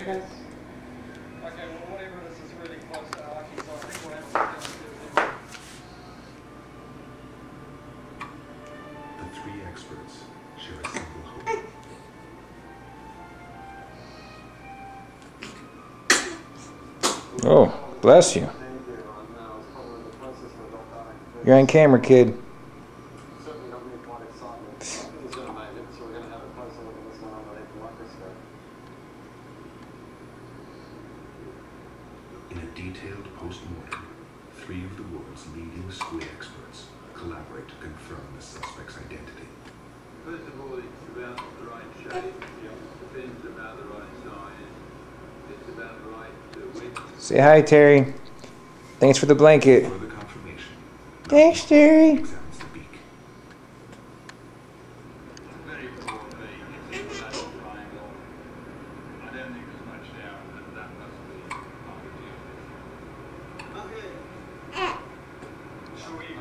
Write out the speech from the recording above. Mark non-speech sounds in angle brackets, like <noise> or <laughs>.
Okay, well, whatever this is really close to Aki, so I think we'll have to get down The three experts share a single hope. <laughs> Oh, bless you. You're on camera, kid. Detailed post-mortem, three of the world's leading squid experts collaborate to confirm the suspect's identity. First of all, it's about the right shape. The fin's about the right size. It's about the right width. Say hi, Terry. Thanks for the blanket. Further confirmation. Thanks, Terry. Examination to you.